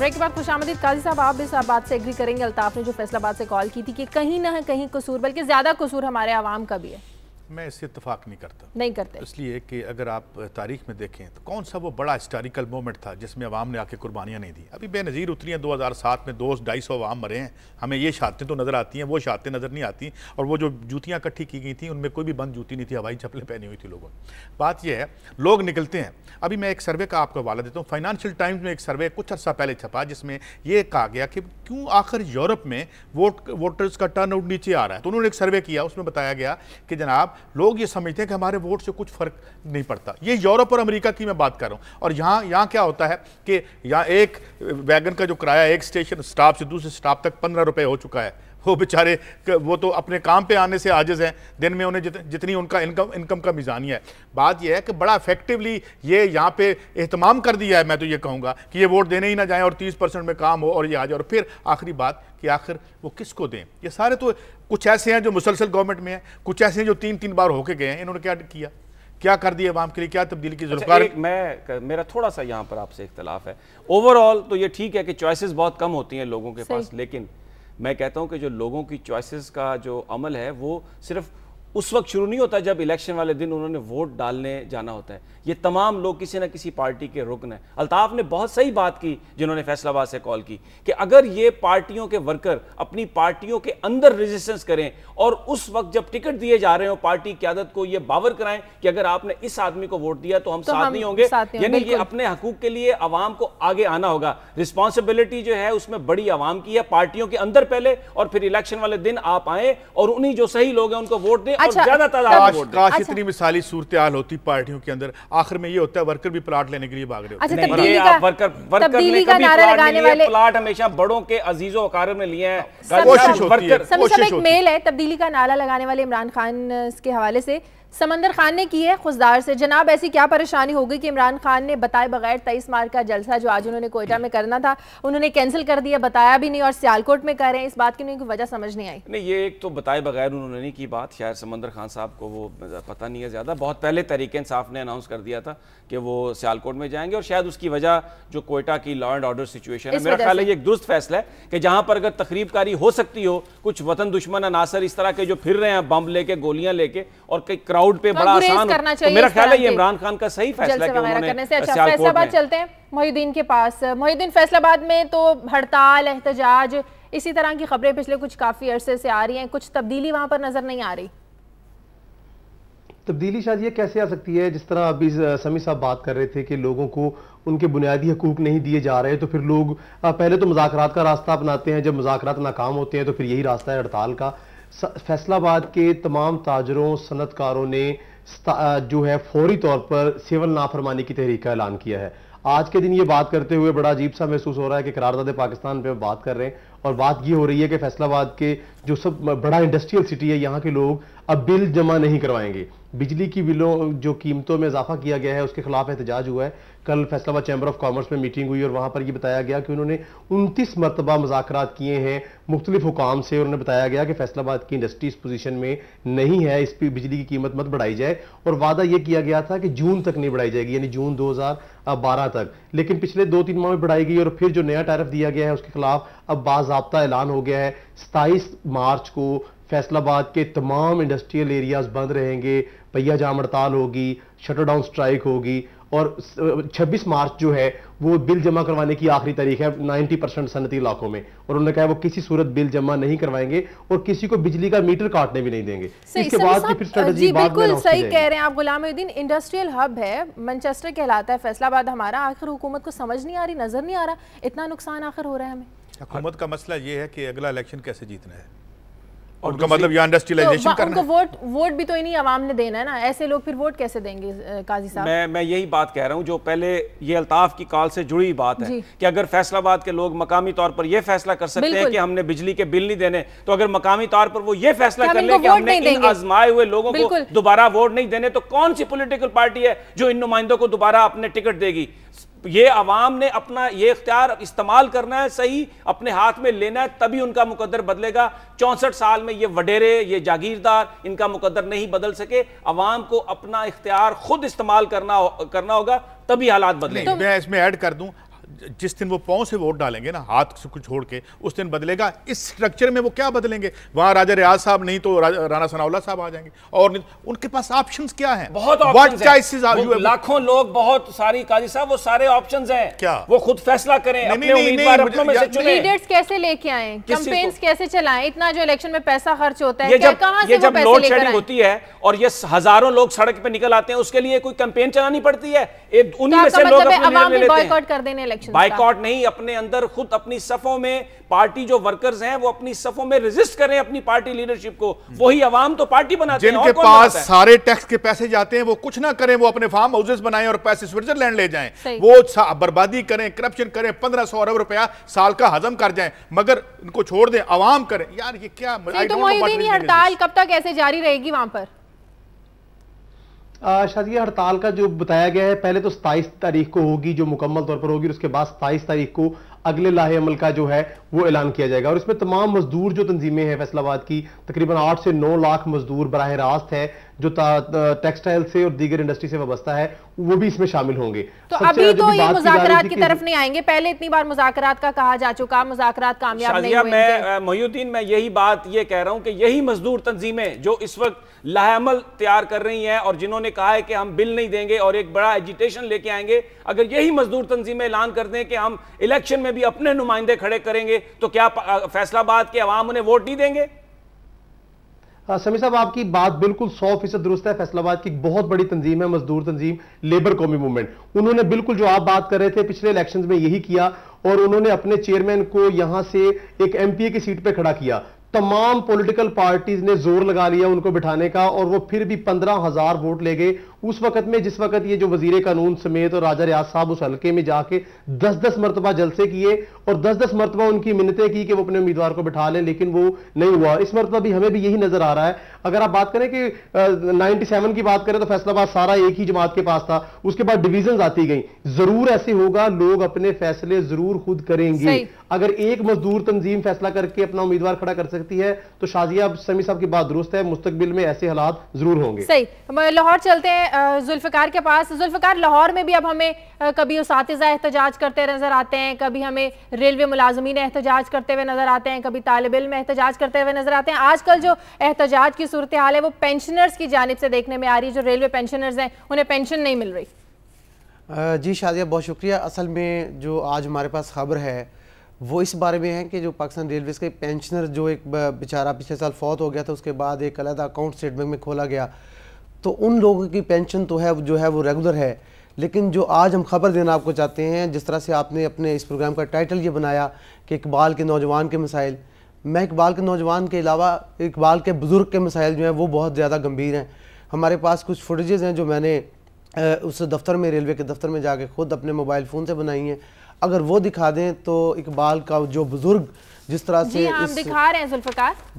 ब्रेक के बाद खुश आमदी काजी साहब, आप इस बात से एग्री करेंगे। अल्ताफ ने जो फैसलाबाद से कॉल की थी कि कहीं ना कहीं कसूर, बल्कि ज़्यादा कसूर हमारे आवाम का भी है। मैं इससे इतफाक नहीं करता। नहीं करते। इसलिए कि अगर आप तारीख में देखें तो कौन सा वो बड़ा हिस्टोरिकल मोमेंट था जिसमें अवाम ने आके कुर्बानियाँ नहीं दी? अभी बेनज़ीर उतरी हैं 2007 में दो ढाई सौ अवाम मरे हैं। हमें ये शहादतें तो नज़र आती हैं वो शहादतें नज़र नहीं आती। और वो जो जूतियाँ इकट्ठी की गई थी उनमें कोई भी बंद जूती नहीं थी हवाई चप्पलें पहनी हुई थी लोगों ने। बात यह है लोग निकलते हैं। अभी मैं एक सर्वे का आपको हवाला देता हूँ। फाइनेंशियल टाइम्स में एक सर्वे कुछ अर्सा पहले छपा जिसमें ये कहा गया कि क्यों आखिर यूरोप में वोट वोटर्स का टर्न आउट नीचे आ रहा है? तो उन्होंने एक सर्वे किया उसमें बताया गया कि जनाब लोग ये समझते हैं कि हमारे वोट से कुछ फ़र्क नहीं पड़ता। ये यूरोप और अमेरिका की मैं बात कर रहा हूँ। और यहाँ यहाँ क्या होता है कि यहाँ एक वैगन का जो किराया, एक स्टेशन, स्टाफ से दूसरे स्टाफ तक पंद्रह रुपये हो चुका है। वो बेचारे वो तो अपने काम पे आने से आजिज हैं। दिन में उन्हें जित, जितनी उनका इनकम इनकम का मिजानिया है बात यह है कि बड़ा इफेक्टिवली ये यहाँ पे एहतमाम कर दिया है मैं तो ये कहूँगा कि ये वोट देने ही ना जाएँ और तीस परसेंट में काम हो और ये आ जाए। और फिर आखिरी बात कि आखिर वो किसको दें? ये सारे तो कुछ ऐसे हैं जो मुसलसल गवर्नमेंट में हैं कुछ ऐसे हैं जो तीन तीन बार होके गए हैं। इन्होंने क्या किया? क्या कर दिया अवाम के लिए? क्या तब्दीली की अच्छा, ज़रूरत एक मैं मेरा थोड़ा सा यहाँ पर आपसे इख्तलाफ है। ओवरऑल तो ये ठीक है कि चॉइसेस बहुत कम होती हैं लोगों के पास लेकिन मैं कहता हूँ कि जो लोगों की चॉइसेस का जो अमल है, वो सिर्फ़ उस वक्त शुरू नहीं होता जब इलेक्शन वाले दिन उन्होंने वोट डालने जाना होता है। ये तमाम लोग किसी न किसी पार्टी के रुकन हैं। अल्ताफ ने बहुत सही बात की जिन्होंने फैसलाबाद से कॉल की कि अगर ये पार्टियों के वर्कर अपनी पार्टियों के अंदर रेजिस्टेंस करें और उस वक्त जब टिकट दिए जा रहे हो पार्टी क्यादत को ये बावर कराएँ कि अगर आपने इस आदमी को वोट दिया तो हम तो साथ हम नहीं होंगे। यानी ये अपने हकूक के लिए आवाम को आगे आना होगा। रिस्पॉन्सिबिलिटी जो है उसमें बड़ी आवाम की है पार्टियों के अंदर पहले और फिर इलेक्शन वाले दिन आप आए और उन्हीं जो सही लोग हैं उनको वोट दें और अच्छा, ज़्यादा तादाद में वोट दें। काश अच्छा। इतनी मिसाली सूरत हाल होती पार्टियों के अंदर। आखिर में ये होता है वर्कर भी प्लाट लेने के लिए भाग रहे होते अच्छा प्लाट नहीं लगाने वाले प्लाट हमेशा बड़ों के अजीजों अकार में लिए हैं। कोशिश होती है वर्कर कोशिश एक होती मेल है। तब्दीली का नारा लगाने वाले इमरान खान के हवाले से। समंदर खान ने की है खुशदार से। जनाब, ऐसी क्या परेशानी हो गई कि इमरान खान ने बताए बगैर तेईस मार्च का जलसा जो आज उन्होंने कोयटा में करना था, उन्होंने कैंसिल कर दिया, बताया भी नहीं और सियालकोट में कर रहे हैं? इस बात की उन्हें वजह समझ नहीं आई। नहीं, ये एक तो बताए बगैर उन्होंने नहीं की बात। शायद समंदर खान साहब को वो, पता नहीं है ज़्यादा। बहुत पहले तरीके इंसाफ ने अनाउंस कर दिया था कि वो सियालकोट में जाएँगे और शायद उसकी वजह जो कोयटा की लॉ एंड ऑर्डर सिचुएशन है। मेरा ख्याल है ये एक दुरुस्त फैसला है कि जहाँ पर अगर तकरीबकारी हो सकती हो कुछ वतन दुश्मन अनासर इस तरह के जो फिर रहे हैं बम लेके गोलियाँ लेके और कई क्राउड पे तो बड़ा आसान करना तो चाहिए मेरा ख्याल है ये इमरान खान का सही फैसला है कि उन्होंने अच्छा फैसलाबाद चलते हैं मोहिउद्दीन के पास। मोहिउद्दीन फैसलाबाद में तो हड़ताल एहतजाज इसी तरह की खबरें पिछले कुछ काफ़ी अरसे से आ रही हैं कुछ तब्दीली वहाँ पर नज़र नहीं आ रही। तब्दीली शायद ये कैसे आ सकती है? जिस तरह अभी समी साहब बात कर रहे थे कि लोगों को उनके बुनियादी हकूक नहीं दिए जा रहे तो फिर लोग पहले तो मुजाकरात का रास्ता अपनाते हैं। जब मुजाकरात नाकाम होते हैं तो फिर यही रास्ता है हड़ताल का। फैसलाबाद के तमाम ताजरों, सनतकारों ने जो है, फौरी तौर पर सिविल नाफरमानी की तहरीक का ऐलान किया है। आज के दिन ये बात करते हुए बड़ा अजीब सा महसूस हो रहा है कि करारदाद पाकिस्तान पे बात कर रहे हैं और बात ये हो रही है कि फैसलाबाद के जो सब बड़ा इंडस्ट्रियल सिटी है, यहाँ के लोग अब बिल जमा नहीं करवाएँगे। बिजली की बिलों, जो कीमतों में इजाफा किया गया है, उसके खिलाफ एहतजाज हुआ है। कल फैसलाबाद चैम्बर ऑफ़ कॉमर्स में मीटिंग हुई और वहाँ पर यह बताया गया कि उन्होंने उनतीस मरतबा मुजाकरात किए हैं। मुख्तलिफ़ हुकाम से और उन्हें बताया गया कि फैसलाबाद की इंडस्ट्री इस पोजीशन में नहीं है, इस पर बिजली की कीमत मत बढ़ाई जाए। और वादा यह किया गया था कि जून तक नहीं बढ़ाई जाएगी, यानी जून 2012 तक। लेकिन पिछले दो तीन माह में बढ़ाई गई और फिर जो नया टैरफ दिया गया है, उसके खिलाफ अब बाजाबता ऐलान हो गया है। सताईस मार्च को फैसलाबाद के तमाम इंडस्ट्रियल एरियाज़ बंद रहेंगे। पहिया जाम हड़ताल होगी शटर डाउन स्ट्राइक होगी और 26 मार्च जो है वो बिल जमा करवाने की आखिरी तारीख है 90 परसेंट सनती इलाकों में। और उन्होंने कहा वो किसी सूरत बिल जमा नहीं करवाएँगे और किसी को बिजली का मीटर काटने भी नहीं देंगे। इसके बाद की फिर स्ट्रेटजी बिल्कुल सही कह रहे हैं आप गुलामुद्दीन इंडस्ट्रियल हब है मैनचेस्टर कहलाता है फैसलाबाद हमारा आखिर हुकूमत को समझ नहीं आ रही नज़र नहीं आ रहा इतना नुकसान आखिर हो रहा है हमें। हुकूमत का मसला ये है कि अगला इलेक्शन कैसे जीतना है? उनका मतलब यहाँ इंडस्ट्रियलाइजेशन तो करना। वोट वोट भी तो इन्हीं आवाम ने देना है ना। ऐसे लोग फिर वोट कैसे देंगे काजी साहब? मैं मैं यही बात कह रहा हूँ जो पहले ये अल्ताफ की कॉल से जुड़ी बात है कि अगर फैसलाबाद के लोग मकामी तौर पर ये फैसला कर सकते हैं कि हमने बिजली के बिल नहीं देने तो अगर मकामी तौर पर वो ये फैसला कर ले कि हमने इन आजमाए हुए लोगों को दोबारा वोट नहीं देने तो कौन सी पोलिटिकल पार्टी है जो इन नुमाइंदों को दोबारा अपने टिकट देगी? ये अवाम ने अपना ये इख्तियार इस्तेमाल करना है, सही अपने हाथ में लेना है, तभी उनका मुकदर बदलेगा। चौंसठ साल में ये वडेरे, ये जागीरदार, इनका मुकदर नहीं बदल सके। अवाम को अपना इख्तियार खुद इस्तेमाल करना करना होगा, तभी हालात बदलेंगे। तो मैं इसमें ऐड कर दूँ जिस दिन वो पाँव से वोट डालेंगे ना हाथ से कुछ छोड़ के उस दिन बदलेगा। इस स्ट्रक्चर में वो क्या बदलेंगे? वहाँ राजा रियाज साहब नहीं तो राना सनाउल्ला साहब आ जाएँगे। और उनके पास ऑप्शन क्या है? बहुत लाखों लोग बहुत सारी काजी साहब वो सारे ऑप्शन हैं। क्या? वो खुद फैसला करें अपने उम्मीदवार अपनों में से चुने। लीडर्स कैसे लेके आए? कैंपेन्स कैसे चलाएँ? इतना जो इलेक्शन में पैसा खर्च होता है कहाँ से जब लोड शेडिंग होती है और ये हज़ारों लोग सड़क पे निकल आते हैं उसके लिए कोई कैंपेन चलानी पड़ती है। उन्हीं में से लोग बॉयकॉट कर देने इलेक्शन बाइकआउट नहीं अपने अंदर खुद अपनी सफों में पार्टी जो वर्कर्स हैं वो अपनी सफों में रेजिस्ट करें अपनी पार्टी लीडरशिप को। वही अवाम तो पार्टी बनाते हैं जिनके पास सारे टैक्स के पैसे जाते हैं वो कुछ ना करें वो अपने फार्म हाउसेस बनाएँ और पैसे स्विट्जरलैंड ले जाएँ। वो बर्बादी करें करप्शन करें पंद्रह सौ अरब रुपया साल का हजम कर जाए मगर इनको छोड़ दें अवाम करें। यार ये क्या हड़ताल कब तक ऐसे जारी रहेगी वहाँ पर? शादी हड़ताल का जो बताया गया है, पहले तो सताईस तारीख को होगी जो मुकम्मल तौर पर होगी उसके बाद सताईस तारीख को अगले लाहे अमल का जो है, वो ऐलान किया जाएगा। और इसमें तमाम मजदूर जो तंजीमें हैं फैसलाबाद की, तकरीबन आठ से नौ लाख मजदूर बरह रास्त है। जो टेक्सटाइल से और दीगर इंडस्ट्री से वाबस्ता है वो भी इसमें शामिल होंगे। तो अभी तो ये मुजाकरात की तरफ़ नहीं आएँगे। पहले इतनी बार मुजाकरात का कहा जा चुका मुजाकरात कामयाब नहीं हुए मैं मोहुद्दीन मैं यही बात ये कह रहा हूँ कि यही मजदूर तंजीमें जो इस वक्त लाहमल तैयार कर रही हैं और जिन्होंने कहा है कि हम बिल नहीं देंगे और एक बड़ा एजिटेशन लेके आएँगे अगर यही मजदूर तंजीमें ऐलान कर दें कि हम इलेक्शन में भी अपने नुमाइंदे खड़े करेंगे तो क्या फैसलाबाद के अवाम उन्हें वोट नहीं देंगे? समी साहब, आपकी बात बिल्कुल सौ फ़ीसद दुरुस्त है। फैसलाबाद की बहुत बड़ी तंजीम है, मजदूर तंजीम, लेबर कौमी मूवमेंट। उन्होंने बिल्कुल जो आप बात कर रहे थे पिछले इलेक्शन में यही किया और उन्होंने अपने चेयरमैन को यहाँ से एक एमपीए की सीट पर खड़ा किया। तमाम पॉलिटिकल पार्टीज़ ने ज़ोर लगा लिया उनको बिठाने का और वो फिर भी पंद्रह हज़ार वोट ले गए। उस वक्त में जिस वक्त ये जो वज़ीर कानून समेत और राजा रियाज साहब उस हल्के में जाके दस दस मरतबा जलसे किए और दस दस मरतबा उनकी मिन्नतें की कि वो अपने उम्मीदवार को बिठा लें लेकिन वो नहीं हुआ। इस मरतबा भी हमें भी यही नज़र आ रहा है। अगर आप बात करें कि नाइनटी सेवन की बात करें तो फैसलाबाद सारा एक ही जमात के पास था। उसके बाद डिवीज़न आती गई। ज़रूर ऐसे होगा लोग अपने फैसले ज़रूर खुद करेंगे। अगर एक मजदूर तंजीम फैसला करके अपना उम्मीदवार खड़ा कर सकती है तो शाजिया समी साहब की बात दुरुस्त है। मुस्तकबिल में ऐसे हालात ज़रूर होंगे। सही। लाहौर चलते हैं। जुल्फ़िकार के पास। जुल्फ़िकार लाहौर में भी अब हमें कभी उस एहतजाज करते नज़र आते हैं, कभी हमें रेलवे मुलाजमीन एहतजाज करते हुए नज़र आते हैं, कभी तालब इम एहतजाज करते हुए नज़र आते हैं। आजकल जो एहतजाज की सूरत हाल है, वो पेंशनर्स की जानब से देखने में आ रही है, जो रेलवे पेंशनर्स हैं, उन्हें पेंशन नहीं मिल रही। जी शादिया, बहुत शुक्रिया। असल में जो आज हमारे पास खबर है, वो इस बारे में है कि जो पाकिस्तान रेलवेज़ के पेंशनर जो एक बेचारा पिछले साल फौत हो गया था, उसके बाद एक अलग अकाउंट स्टेट बैंक में खोला गया। तो उन लोगों की पेंशन तो है जो है वो रेगुलर है। लेकिन जो आज हम खबर देना आपको चाहते हैं जिस तरह से आपने अपने इस प्रोग्राम का टाइटल ये बनाया कि इकबाल के नौजवान के मसाइल। मैं इकबाल के नौजवान के अलावा इकबाल के बुज़ुर्ग के मसाइल जो हैं वो बहुत ज़्यादा गंभीर हैं। हमारे पास कुछ फुटेजेज़ हैं जो मैंने उस दफ्तर में रेलवे के दफ्तर में जाके खुद अपने मोबाइल फ़ोन से बनाई हैं। अगर वो दिखा दें तो इकबाल का जो बुज़ुर्ग जिस तरह से इस, दिखा रहे हैं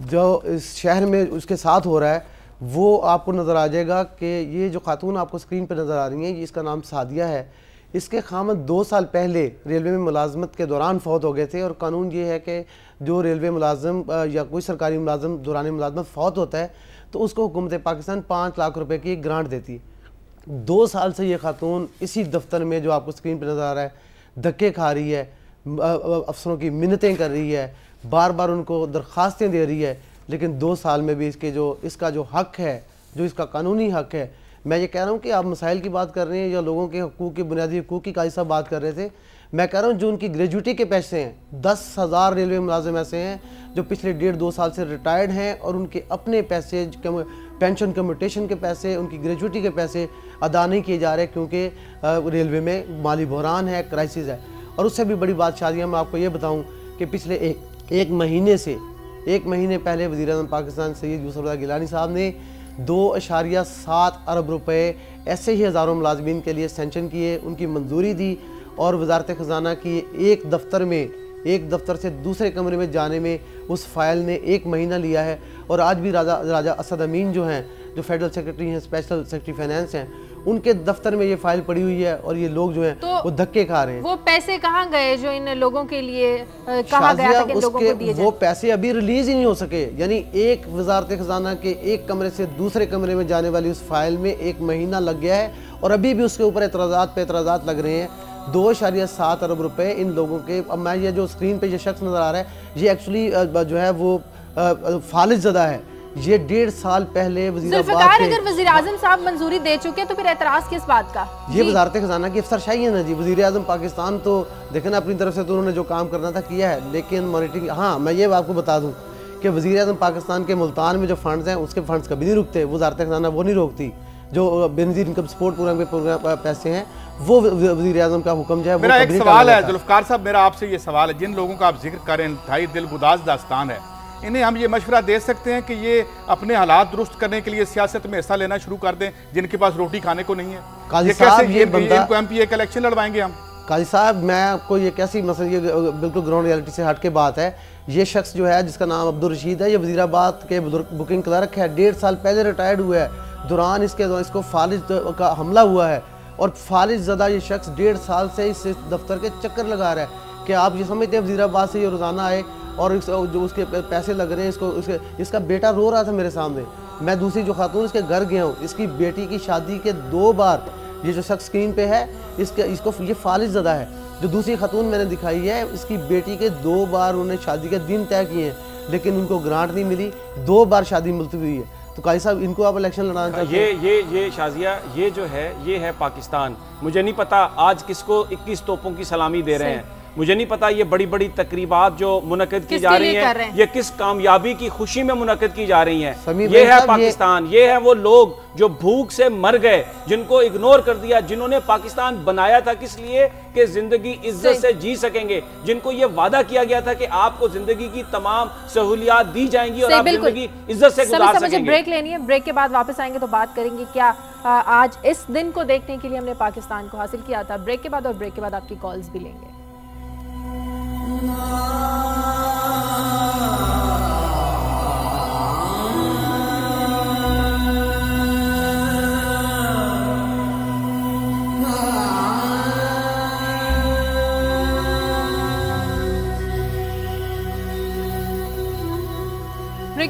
जो इस शहर में उसके साथ हो रहा है वो आपको नज़र आ जाएगा कि ये जो खातून आपको स्क्रीन पर नज़र आ रही हैं इसका नाम सादिया है। इसके खामद दो साल पहले रेलवे में मुलाजमत के दौरान फौत हो गए थे और कानून ये है कि जो रेलवे मुलाजम या कोई सरकारी मुलाजम, दौरान मुलाजमत फौत होता है तो उसको हुकूमत पाकिस्तान पाँच लाख रुपये की ग्रांट देती है। दो साल से ये खातून इसी दफ्तर में जो आपको स्क्रीन पर नज़र आ रहा है, धक्के खा रही है अफसरों की मिन्नतें कर रही है, बार बार उनको दरख्वास्तें दे रही है लेकिन दो साल में भी इसके जो, इसका जो हक है, जो इसका कानूनी हक है, मैं ये कह रहा हूँ कि आप मसाइल की बात कर रहे हैं या लोगों के हकूक़ की बुनियादी हकूक़ की काजी साहब बात कर रहे थे, मैं कह रहा हूँ जो उनकी ग्रेजुटी के पैसे हैं, दस हज़ार रेलवे मुलाजिम ऐसे हैं जो पिछले डेढ़ दो साल से रिटायर्ड हैं और उनके अपने पैसे पेंशन कम्यूटेशन के पैसे, उनकी ग्रेजुटी के पैसे अदा नहीं किए जा रहे क्योंकि रेलवे में माली बहरान है, क्राइसिस है। और उससे भी बड़ी बात शादी मैं आपको ये बताऊँ कि पिछले एक एक महीने से एक महीने पहले वजी अजम पाकिस्तान सैद यूसफ गिलानी साहब ने दो अशारिया सात अरब रुपए ऐसे ही हज़ारों मुलाजमीन के लिए सेंशन किए, उनकी मंजूरी दी और वजारत ख़जाना की एक दफ्तर में, एक दफ्तर से दूसरे कमरे में जाने में उस फ़ाइल ने एक महीना लिया है। और आज भी राजा राजा असद अमीन जो हैं, जो फेडरल सेक्रेटरी हैं स्पेशल सेक्रेटरी फाइनेंस हैं उनके दफ्तर में ये फ़ाइल पड़ी हुई है और ये लोग जो है तो वो धक्के खा रहे हैं। वो पैसे कहाँ गए जो इन लोगों के लिए कहा गया था कि लोगों को दिए वो पैसे अभी रिलीज़ ही नहीं हो सके। यानी एक वजारत खजाना के एक कमरे से दूसरे कमरे में जाने वाली उस फ़ाइल में एक महीना लग गया है और अभी भी उसके ऊपर एतराज़ात पे एतराज़ात लग रहे हैं। दो अशारिया सात अरब रुपए इन लोगों के अब मैं ये जो स्क्रीन पे ये शख्स नज़र आ रहा है ये एक्चुअली जो है वो फालिज ज़दा है। ये डेढ़ साल पहले अगर वजी आज़म साहब मंजूरी दे चुके तो फिर एतराज़ किस बात का? ये वजारत खजाना की अफसरशाही है ना जी। वजी अजम पाकिस्तान तो देखे ना अपनी तरफ़ से तो उन्होंने जो काम करना था किया है लेकिन मॉनिटरिंग हाँ मैं ये आपको बता दूँ कि वजी अजम पाकिस्तान के मुल्तान में जो फंड्स हैं उसके फंड्स कभी नहीं रुकते। वजारत खजाना वो नहीं रोकती। जो बेनजीर इनकम सपोर्ट प्रोग्राम के प्रोग्राम पैसे हैं वो वजी अजम का हुक्म जो है मेरा एक सवाल है जुल्फकार साहब मेरा आपसे ये सवाल है। जिन लोगों का आप ज़िक्र करें इंतहाई दिल गुदाज दास्तान है इन्हें हम ये मशवरा दे सकते हैं कि ये अपने हालात दुरुस्त करने के लिए सियासत में हिस्सा लेना शुरू कर दें जिनके पास रोटी खाने को नहीं है। ये कैसे ये इनको एम पी इलेक्शन लड़वाएँगे हम। काजी साहब मैं आपको ये कैसी मसल ये बिल्कुल ग्राउंड रियलिटी से हट के बात है। ये शख्स जो है जिसका नाम अब्दुल रशीद है ये वजीराबाद के बुकिंग क्लर्क है। डेढ़ साल पहले रिटायर्ड हुआ है। दौरान इसके दौरान इसको फालिज का हमला हुआ है। और फालिज ज़दा ये शख्स डेढ़ साल से इस दफ्तर के चक्कर लगा रहा है। कि आप ये समझते हैं वजीराबाद से ये रोज़ाना आए और जो उसके पैसे लग रहे हैं इसको इसके इसका बेटा रो रहा था मेरे सामने। मैं दूसरी जो खातून इसके घर गया हूँ। इसकी बेटी की शादी के दो बार। ये जो शख्स स्क्रीन पे है इसके इसको ये फालिज ज़दा है। जो दूसरी खातून मैंने दिखाई है इसकी बेटी के दो बार उन्हें शादी के दिन तय किए हैं लेकिन उनको ग्रांट नहीं मिली। दो बार शादी मिलती हुई है। तो काई साहब इनको आप इलेक्शन लड़ाना चाहते ये ये ये शाजिया ये जो है ये है पाकिस्तान। मुझे नहीं पता आज किसको 21 तोपों की सलामी दे रहे हैं। मुझे नहीं पता ये बड़ी बड़ी तकरीबात जो मुनद की जा रही हैं ये किस कामयाबी की खुशी में मुनद की जा रही हैं? ये है पाकिस्तान ये है वो लोग जो भूख से मर गए जिनको इग्नोर कर दिया जिन्होंने पाकिस्तान बनाया था किस लिए? कि ज़िंदगी इज़्ज़त से जी सकेंगे। जिनको ये वादा किया गया था कि आपको ज़िंदगी की तमाम सहूलियात दी जाएँगी और आप ज़िंदगी इज़्ज़त से गुजार सकेंगे। ब्रेक लेनी है। ब्रेक के बाद वापस आएँगे तो बात करेंगे क्या आज इस दिन को देखने के लिए हमने पाकिस्तान को हासिल किया था। ब्रेक के बाद और ब्रेक के बाद आपकी कॉल्स भी लेंगे।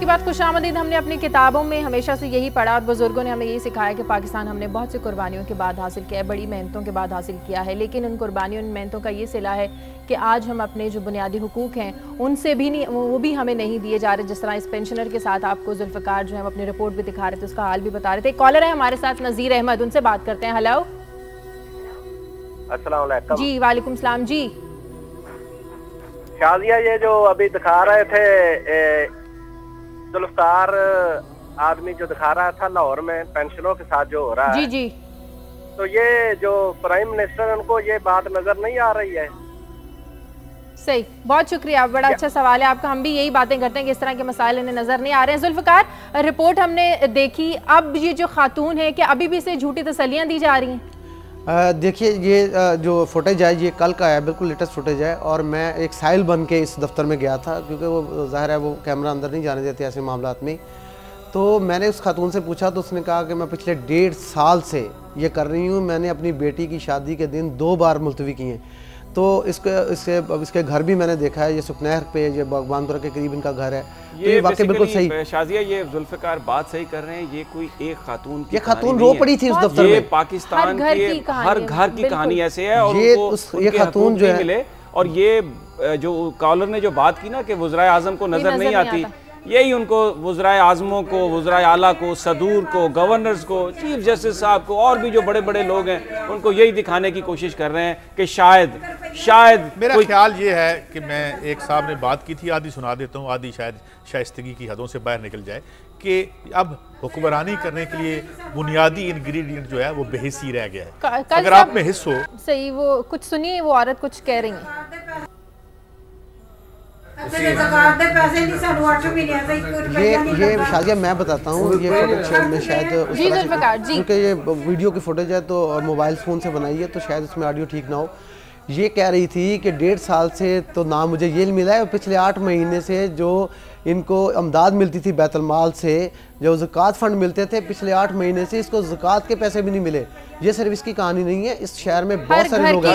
बाद खुश आमदीद हमने अपनी किताबों में हमेशा से यही पढ़ा और बुज़ुर्गों ने हमें यही सिखाया कि पाकिस्तान हमने बहुत सी कुर्बानियों के बाद हासिल किया है, बड़ी मेहनतों के बाद हासिल किया है, लेकिन उन कुर्बानियों मेहनतों का ये सिला है कि आज हम अपने जो बुनियादी हकूक़ हैं उनसे भी नहीं वो भी हमें नहीं दिए जा रहे जिस तरह इस पेंशनर के साथ आपको जुल्फ़कार जो है अपनी रिपोर्ट भी दिखा रहे थे उसका हाल भी बता रहे थे। कॉलर है हमारे साथ नज़ीर अहमद उनसे बात करते हैं। हेलो जी वालेकुम सलाम जी। शाजिया ये जो अभी दिखा रहे थे जुल्फकार आदमी जो दिखा रहा था लाहौर में पेंशनों के साथ जो हो रहा जी, है जी। तो ये जो प्राइम मिनिस्टर उनको ये बात नज़र नहीं आ रही है? सही। बहुत शुक्रिया। बड़ा अच्छा सवाल है आपका। हम भी यही बातें करते हैं कि इस तरह के मसाइल इन्हें नज़र नहीं आ रहे हैं। जुल्फकार रिपोर्ट हमने देखी। अब ये जो खातून है कि अभी भी इसे झूठी तसलियाँ दी जा रही हैं? देखिए ये आ, जो फुटेज है ये कल का है। बिल्कुल लेटेस्ट फुटेज है। और मैं एक साइल बन के इस दफ्तर में गया था क्योंकि वो ज़ाहिर है वो कैमरा अंदर नहीं जाने देते ऐसे मामला में। तो मैंने उस खातून से पूछा तो उसने कहा कि मैं पिछले डेढ़ साल से ये कर रही हूँ। मैंने अपनी बेटी की शादी के दिन दो बार मुलतवी किए हैं। तो इसके इसके इसके घर भी मैंने देखा है ये सुखनहर पे ये बागबानपुरा के करीब इनका घर है। ये, तो ये वाकई बिल्कुल सही। शाजिया ये जुल्फिकार बात सही कर रहे हैं ये कोई एक खातून की ये खातून रो पड़ी थी उस दफ्तर में। पाकिस्तान के हर घर की कहानी ऐसे है और ये ये खातून जो है। और ये जो कॉलर ने जो बात की ना कि वज्रा आज़म को नज़र नहीं आती। यही उनको वज्रा आज़मों को वज्रा आला को सदूर को गवर्नर्स को चीफ जस्टिस साहब को और भी जो बड़े बड़े लोग हैं उनको यही दिखाने की कोशिश कर रहे हैं कि शायद शायद मेरा ख्याल ये है कि मैं एक साहब ने बात की थी आदि सुना देता हूँ आदि शायद शाइस्तगी की हदों से बाहर निकल जाए कि अब हुक्मरानी करने के लिए बुनियादी इंग्रेडिएंट जो है वो बेहसी रह गया है। अगर आप में हिस्सो हो सही वो कुछ सुनिए वो औरत कुछ कह रही है। ये ये शाजिया मैं बताता हूँ ये फुटेज में शायद क्योंकि ये वीडियो की फुटेज है तो और मोबाइल फ़ोन से बनाई है तो शायद उसमें ऑडियो ठीक ना हो। ये कह रही थी कि डेढ़ साल से तो ना मुझे ये मिला है और पिछले आठ महीने से जो इनको अमदाद मिलती थी बैतलमाल से जो ज़क़़त फ़ंड मिलते थे पिछले आठ महीने से इसको ज़क़़त के पैसे भी नहीं मिले। ये सिर्फ़ इसकी कहानी नहीं है इस शहर में बहुत सारे लोग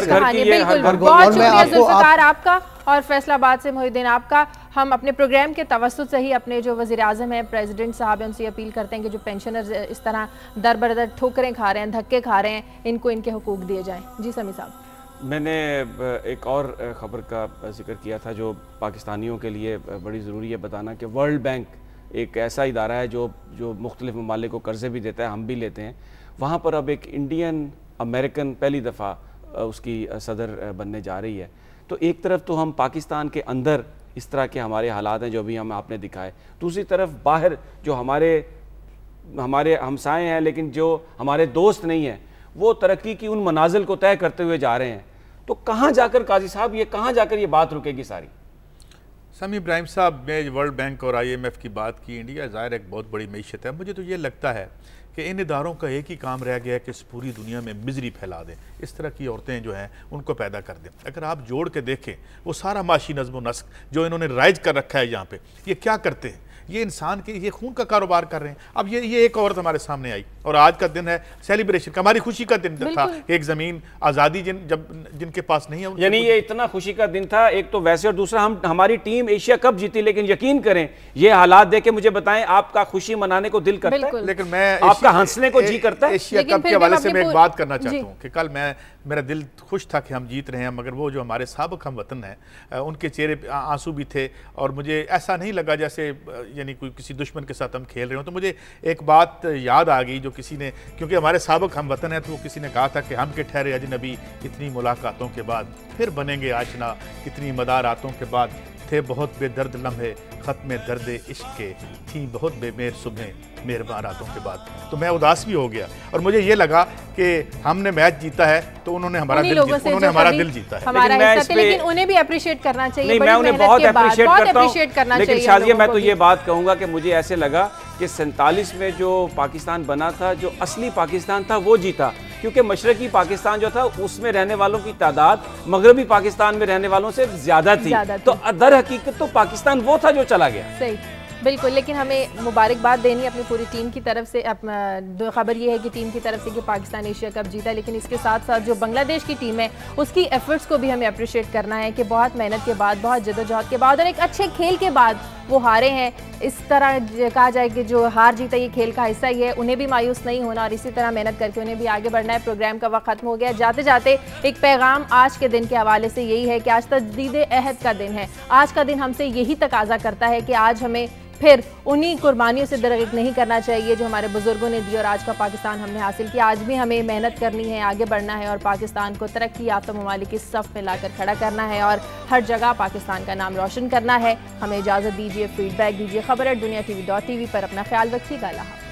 आपका और फैसलाबाद से मोहिद्दीन आपका। हम अपने प्रोग्राम के तवसत से ही अपने जो वजी अजम हैं प्रेजिडेंट साहब हैं उनसे अपील करते हैं कि जो पेंशनर इस तरह दर बदर ठोकरें खा रहे हैं धक्के खा रहे हैं इनको इनके हकूक दिए जाएँ। जी समी साहब। मैंने एक और ख़बर का ज़िक्र किया था जो पाकिस्तानियों के लिए बड़ी ज़रूरी है बताना कि वर्ल्ड बैंक एक ऐसा इदारा है जो जो मुख्तलिफ़ ममालिक को कर्ज़े भी देता है, हम भी लेते हैं। वहाँ पर अब एक इंडियन अमेरिकन पहली दफ़ा उसकी सदर बनने जा रही है। तो एक तरफ़ तो हम पाकिस्तान के अंदर इस तरह के हमारे हालात हैं जो अभी हम आपने दिखाए। दूसरी तरफ़ बाहर जो हमारे हमारे हमसाए हैं लेकिन जो हमारे दोस्त नहीं हैं वो तरक्की की उन मनाजिल को तय करते हुए जा रहे हैं। तो कहाँ जाकर काजी साहब, ये कहाँ जाकर ये बात रुकेगी सारी? समी इब्राहिम साहब ने वर्ल्ड बैंक और आईएमएफ की बात की, इंडिया ज़ाहिर एक बहुत बड़ी मीशत है। मुझे तो ये लगता है कि इन इदारों का एक ही काम रह गया है कि इस पूरी दुनिया में मिजरी फैला दें। इस तरह की औरतें जो हैं, उनको पैदा कर दें। अगर आप जोड़ के देखें, वो सारा माशी नज्म नस्क जो इन्होंने राइज कर रखा है यहाँ पर ये क्या करते हैं? ये इंसान के ये खून का कारोबार कर रहे हैं। अब ये ये एक औरत हमारे सामने आई और आज का दिन है सेलिब्रेशन का हमारी खुशी का दिन था। एक ज़मीन आज़ादी जिन जब जिनके पास नहीं है यानी ये इतना खुशी का दिन था एक तो वैसे और दूसरा हम हमारी टीम एशिया कप जीती लेकिन यकीन करें ये हालात देखे मुझे बताएँ आपका खुशी मनाने को दिल करता है? लेकिन मैं आपका हंसने को जी करता है? एशिया कप के हवाले से मैं एक बात करना चाहता हूँ कि कल मैं मेरा दिल खुश था कि हम जीत रहे हैं मगर वो जो हमारे सबक हम वतन हैं उनके चेहरे पर आँसू भी थे और मुझे ऐसा नहीं लगा जैसे यानी कोई किसी दुश्मन के साथ हम खेल रहे हो तो मुझे एक बात याद आ गई जो किसी ने, क्योंकि हमारे सबक हम वतन है तो वो किसी ने कहा था कि हम के ठहरे अजनबी इतनी मुलाकातों के बाद फिर बनेंगे आशना, इतनी मदारातों के बाद थे बहुत बेदर्द लम्हे ख़त्म दर्द इश्क के थी बहुत बेमेर सुबह मेहरबान रातों के बाद। तो मैं उदास भी हो गया और मुझे ये लगा कि हमने मैच जीता है तो उन्होंने हमारा दिल जीता उन्होंने हमारा दिल जीता है। लेकिन मैं इस लेकिन उन्हें भी अप्रिशिएट करना चाहिए नहीं मैं उन्हें बहुत अप्रिशिएट करता हूँ। लेकिन शाजिया मैं तो ये बात कहूँगा कि मुझे ऐसे लगा कि सैंतालीस में जो पाकिस्तान बना था जो असली पाकिस्तान था वो जीता। क्योंकि मशरकी पाकिस्तान जो था उसमें रहने वालों की तादाद मगरबी पाकिस्तान में रहने वालों से ज़्यादा थी, थी। तो दर हकीकत तो पाकिस्तान वो था जो चला गया। सही। बिल्कुल लेकिन हमें मुबारकबाद देनी अपनी पूरी टीम की तरफ़ से। खबर ये है कि टीम की तरफ़ से कि पाकिस्तान एशिया कप जीता लेकिन इसके साथ साथ जो बांग्लादेश की टीम है उसकी एफर्ट्स को भी हमें अप्रिशिएट करना है कि बहुत मेहनत के बाद बहुत जदोजहद के बाद और एक अच्छे खेल के बाद वो हारे हैं। इस तरह कहा जाए कि जो हार जीता ये खेल का हिस्सा ही है। उन्हें भी मायूस नहीं होना और इसी तरह मेहनत करके उन्हें भी आगे बढ़ना है। प्रोग्राम का वक्त खत्म हो गया। जाते जाते एक पैगाम आज के दिन के हवाले से यही है कि आज तजदीद अहद का दिन है। आज का दिन हमसे यही तकाजा करता है कि आज हमें फिर उन्हीं कुर्बानियों से दरगत नहीं करना चाहिए जो हमारे बुज़ुर्गों ने दी और आज का पाकिस्तान हमने हासिल किया। आज भी हमें मेहनत करनी है, आगे बढ़ना है और पाकिस्तान को तरक्की याफ्ता ममालिक सफ़ में लाकर खड़ा करना है और हर जगह पाकिस्तान का नाम रोशन करना है। हमें इजाज़त दीजिए फीडबैक दीजिए, खबर है Dunya T V dot T V पर अपना ख्याल रखिएगा। अल्लाह